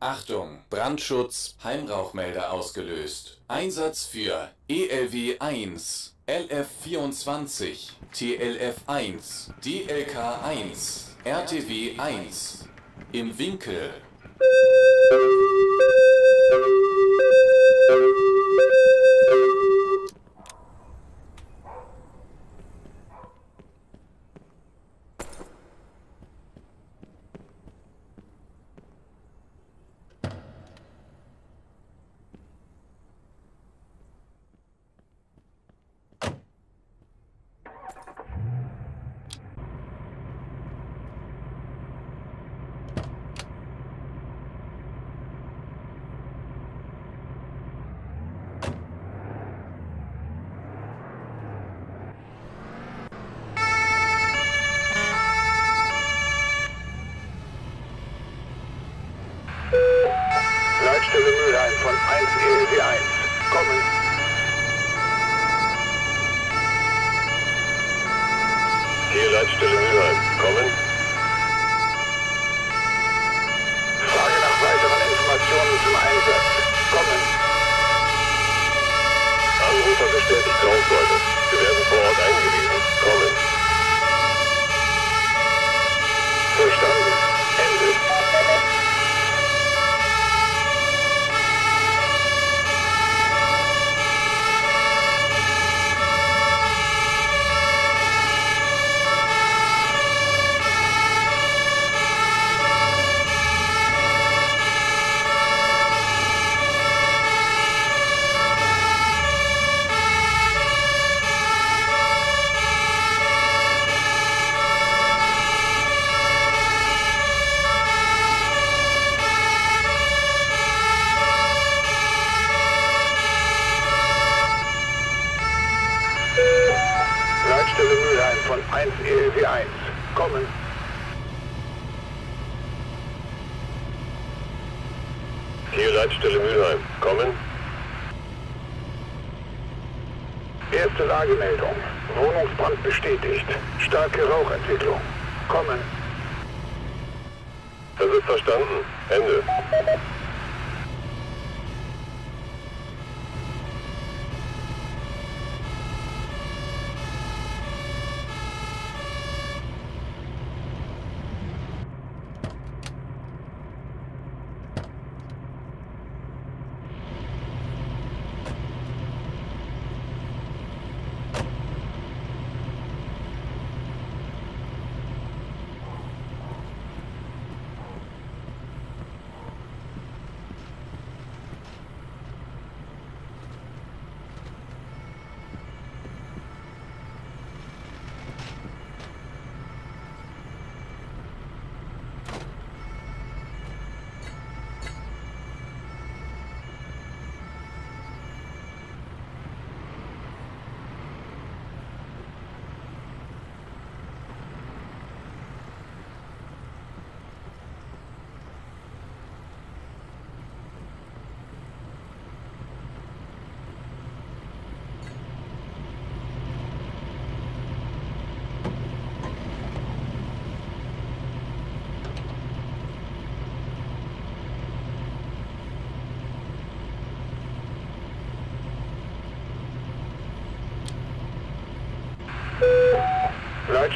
Achtung, Brandschutz, Heimrauchmelder ausgelöst. Einsatz für ELW 1, LF 24, TLF 1, DLK 1, RTW 1. Im Winkel. Erste Lagemeldung. Wohnungsbrand bestätigt. Starke Rauchentwicklung. Kommen. Das ist verstanden. Ende.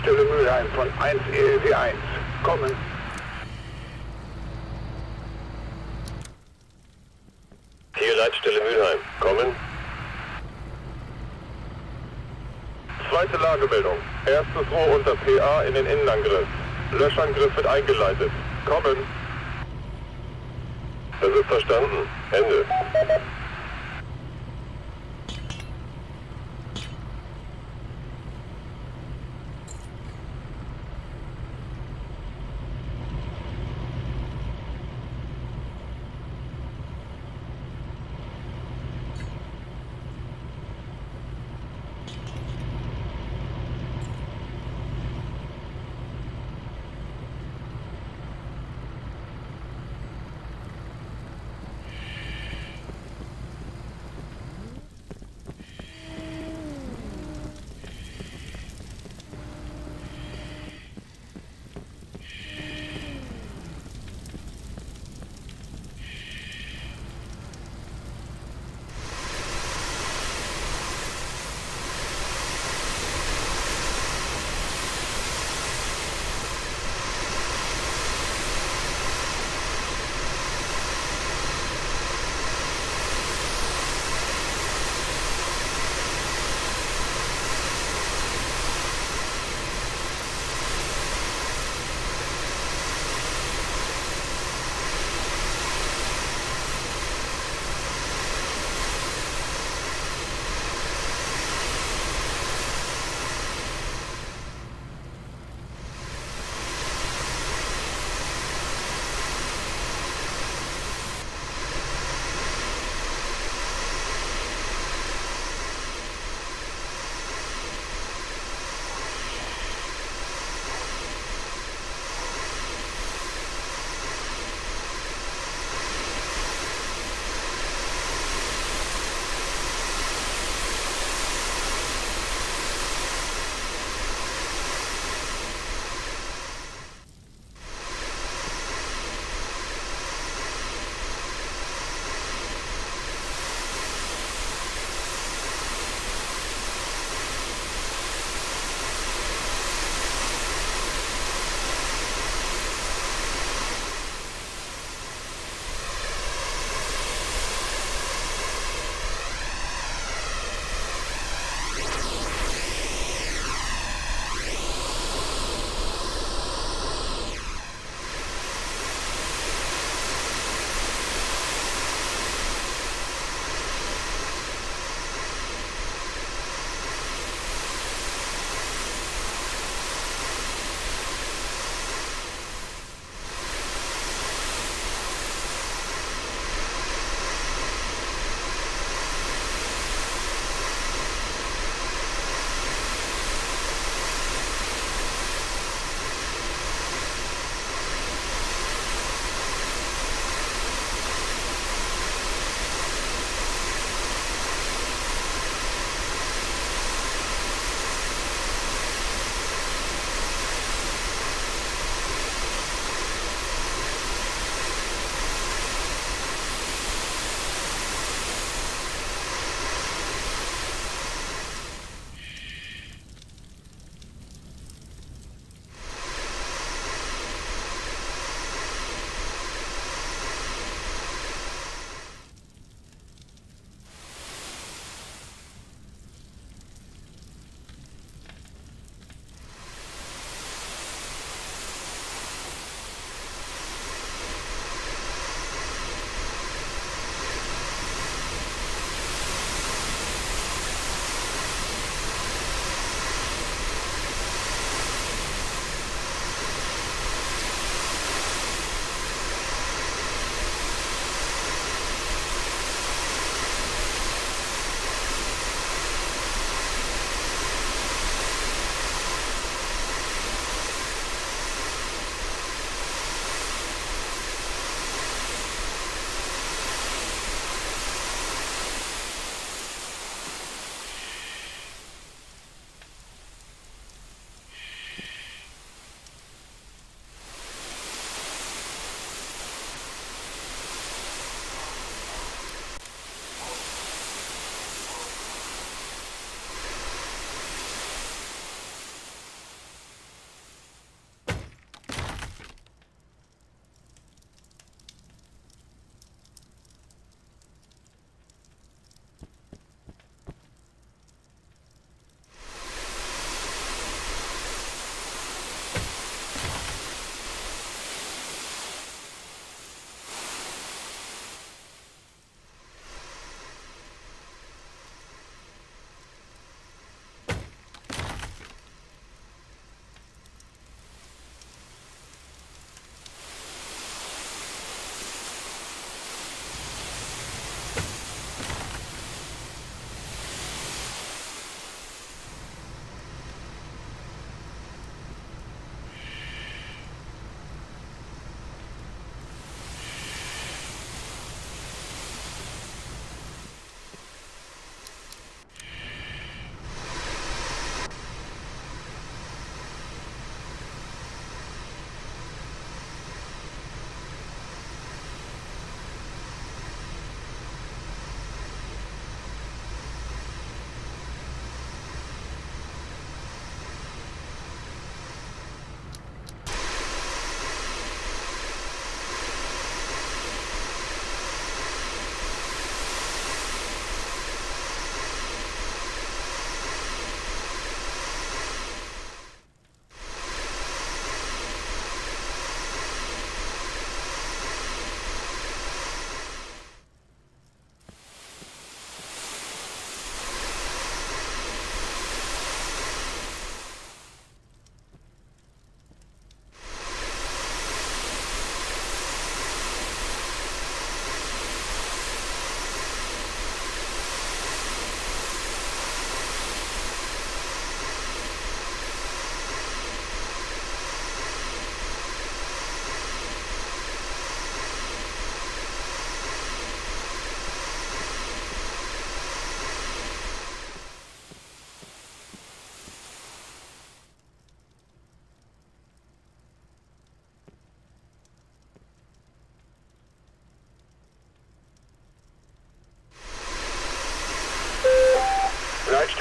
Leitstelle Mülheim von 1 ELW 1. Kommen. Hier Leitstelle Mülheim. Kommen. Zweite Lagemeldung. Erstes Rohr unter PA in den Innenangriff. Löschangriff wird eingeleitet. Kommen. Das ist verstanden. Ende.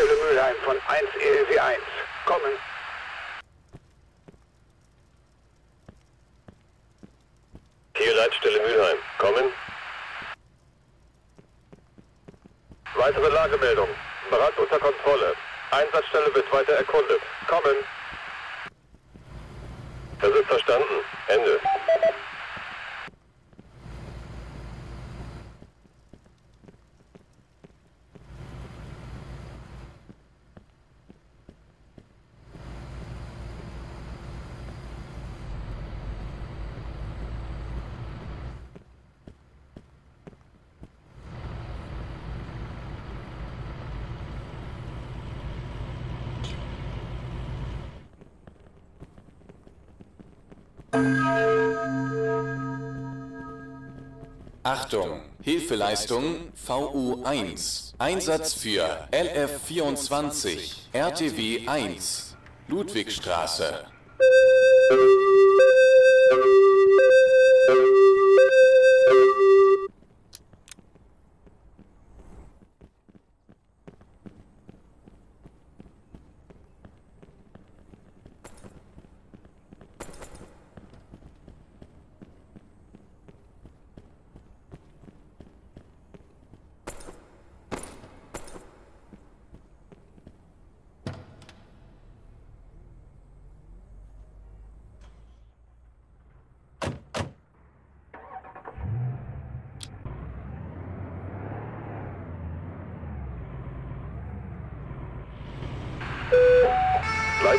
Schule Mülheim von 1 ELW 1. Kommen. Achtung! Hilfeleistung VU1. Einsatz für LF24, RTW 1, Ludwigstraße.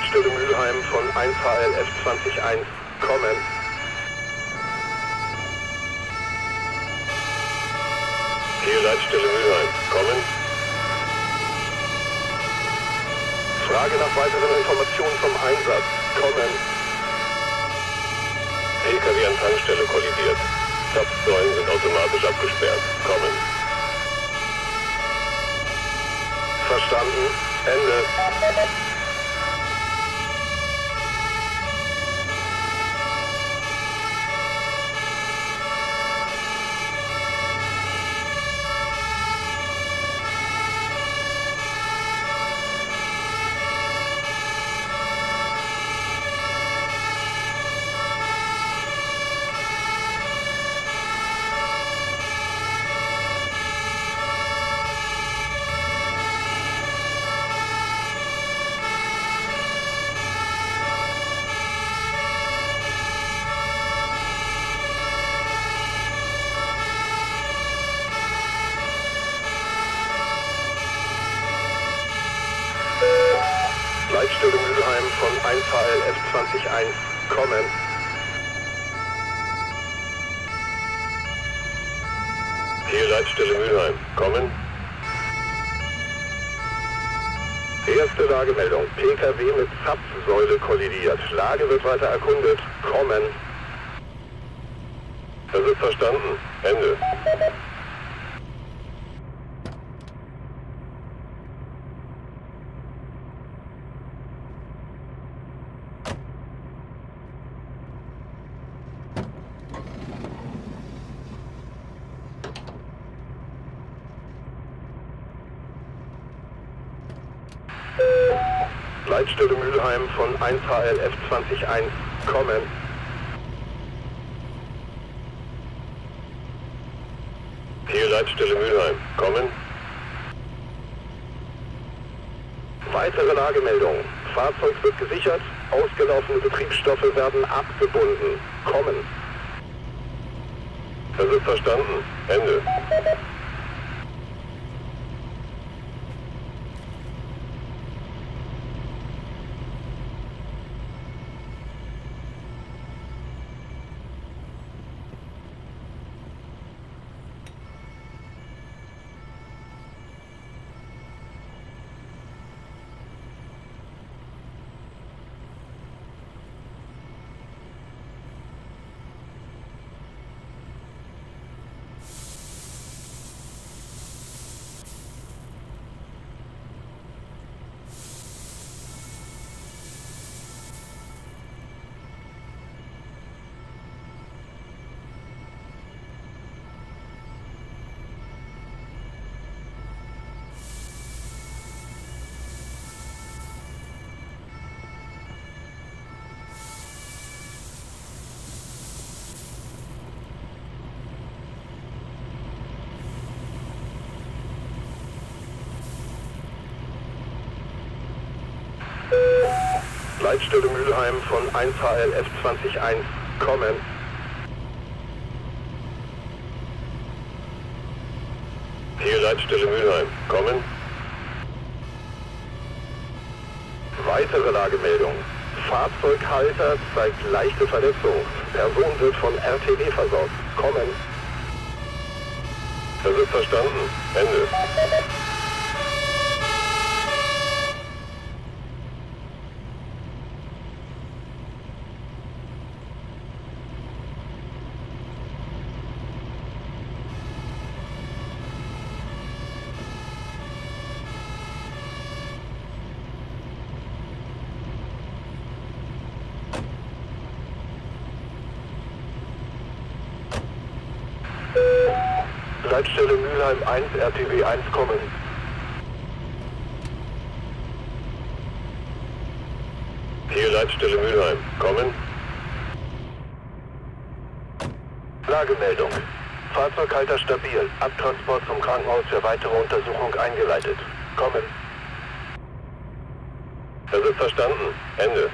Leitstelle Mülheim von 1HLF 201. Kommen. Hier Leitstelle Mülheim. Kommen. Frage nach weiteren Informationen vom Einsatz. Kommen. LKW an Tankstelle kollidiert. Zapfsäulen sind automatisch abgesperrt. Kommen. Verstanden. Ende. Leitstelle Mülheim von 1HLF 201. Kommen. Hier Leitstelle Mülheim. Kommen. Erste Lagemeldung. PKW mit Zapfsäule kollidiert. Lage wird weiter erkundet. Kommen. Das ist verstanden. Ende. 1 HLF 201 kommen. Hier Leitstelle Mülheim, kommen. Weitere Lagemeldung. Fahrzeug wird gesichert, ausgelaufene Betriebsstoffe werden abgebunden. Kommen. Das ist verstanden. Ende. Leitstelle Mülheim von 1HLF 201 kommen. Hier Leitstelle Mülheim, kommen. Weitere Lagemeldung. Fahrzeughalter zeigt leichte Verletzung. Person wird von RTW versorgt. Kommen. Das ist verstanden. Ende. Mülheim 1, RTW 1 kommen. Hier Leitstelle Mülheim, kommen. Lagemeldung. Fahrzeughalter stabil. Abtransport zum Krankenhaus für weitere Untersuchung eingeleitet. Kommen. Das ist verstanden. Ende.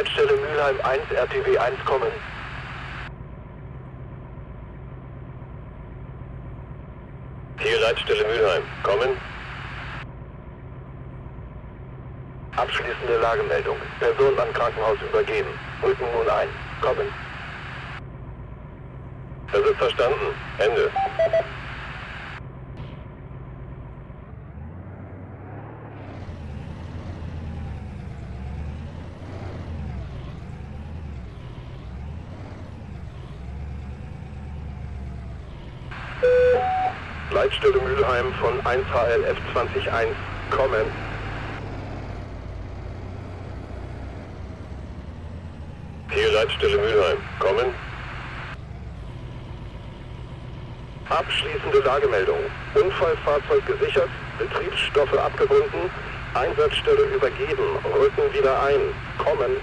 Leitstelle Mülheim 1, RTW 1 kommen. Hier Leitstelle Mülheim, kommen. Abschließende Lagemeldung. Person an Krankenhaus übergeben. Rücken nun ein. Kommen. Das ist verstanden. Ende. Leitstelle Mülheim von 1HLF 201 kommen. Hier Leitstelle Mülheim, kommen. Abschließende Lagemeldung. Unfallfahrzeug gesichert, Betriebsstoffe abgebunden, Einsatzstelle übergeben, rücken wieder ein, kommen.